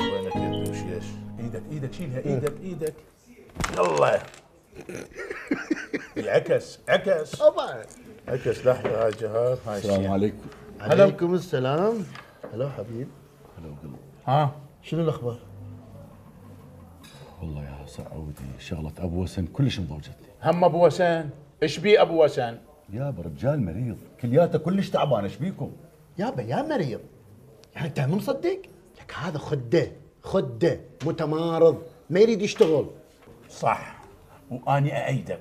وينك يا الدوشيش إيدك إيدك شيلها إيدك إيدك. يلا. عكس عكس. طبعا عكس لحظة هاي جهار هاي السلام. عليكم. عليكم السلام. هلا حبيب. ها؟ شنو الأخبار؟ والله يا سعودي شغلة أبو وسن كلش مضوجتني هم أبو وسان إيش بيه أبو وسان يابا رجال مريض. كلياته كلش تعبان إيش بيكم؟ يابا يا مريض. يعني انت مو مصدق؟ لك هذا خده خده متمارض ما يريد يشتغل. صح. وأني إيدك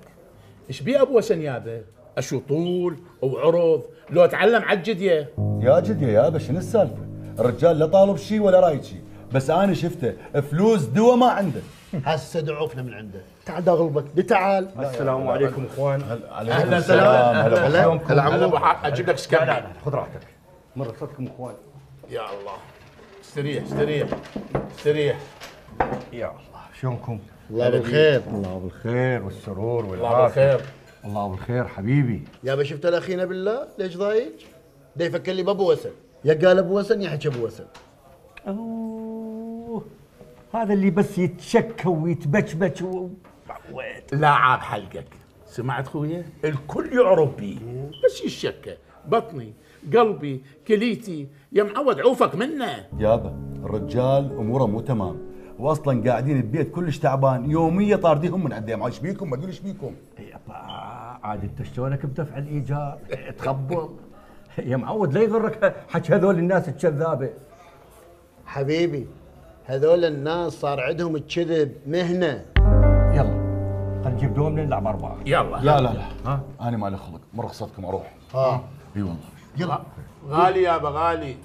إيش بيه أبو وسن يابا أشو طول وعرض لو أتعلم على الجديه يا جد يا يابا شنو السالفة؟ الرجال لا طالب شيء ولا رايد شيء بس أنا شفته فلوس دوا ما عنده. هسه دعوفنا من عنده. تعال اغلبك تعال السلام عليكم إخوان. أهلا السلام هلا هلا عمو أجيب لك لا خذ راحتك. مرة صدقكم إخوان. يا الله. استريح استريح استريح يا الله شلونكم؟ الله بالخير. الله بالخير والسرور الله والعافية. بالخير. الله بالخير حبيبي. يابا شفت الاخينا بالله؟ ليش ضايج؟ ده يفكر لي بأبو وسن. يا قال أبو وسن يا حكي أبو وسن. أوه هذا اللي بس يتشكى ويتبكبك و... لا عاب حلقك. سمعت خويا؟ الكل يعرف بيه بس يشكى بطني. قلبي كليتي يا معود عوفك منه. يابا الرجال أموره مو تمام. واصلا قاعدين البيت كلش تعبان. يوميا طارديهم من عندهم. إيش بيكم؟ ما تقول إيش بيكم. يابا عاد أنت شلونك بدفع الإيجار؟ تخبط. يا معود لا يغرك حكي هذول الناس الكذابة. حبيبي هذول الناس صار عندهم الكذب مهنة. يلا خلينا نجيب دوم نلعب أربعة. يلا. لا لا لا. ها؟ أنا مالي خلق. من رخصتكم أروح. ها. إي والله. يلا. غالي يابا غالي.